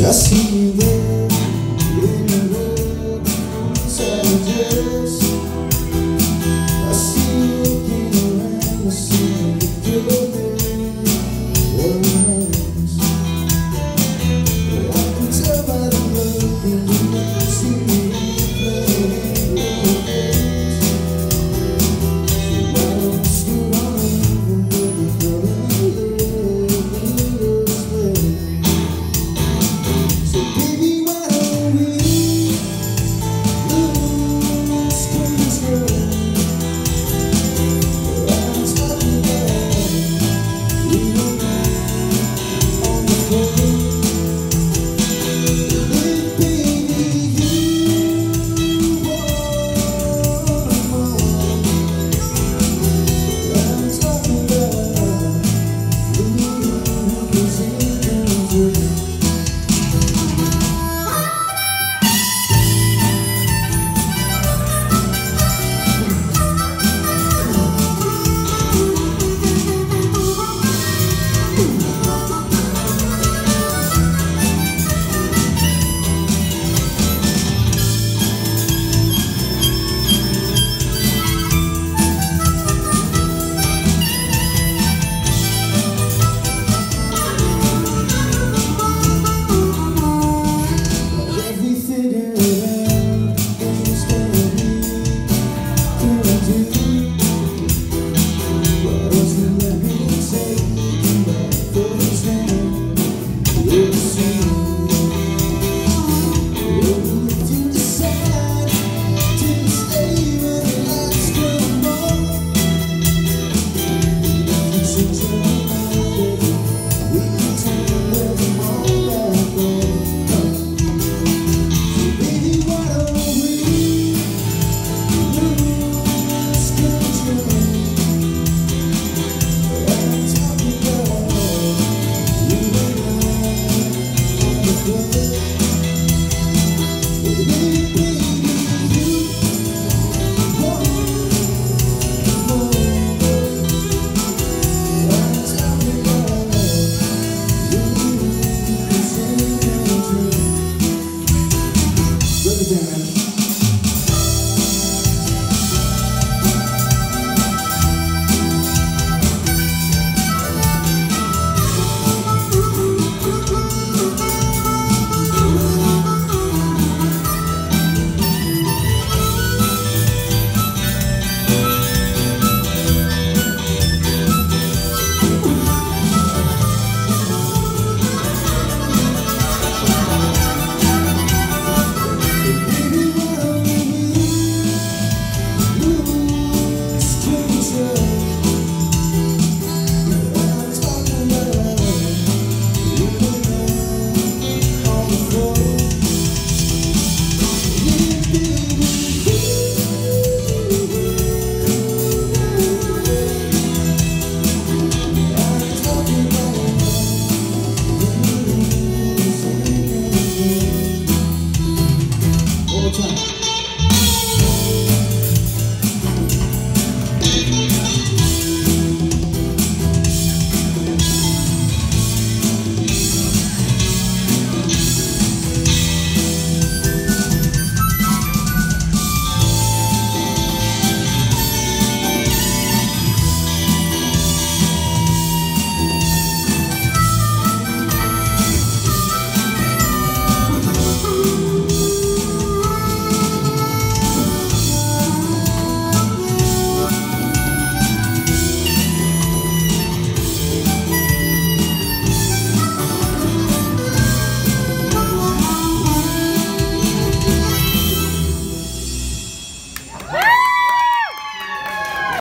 la ciudad.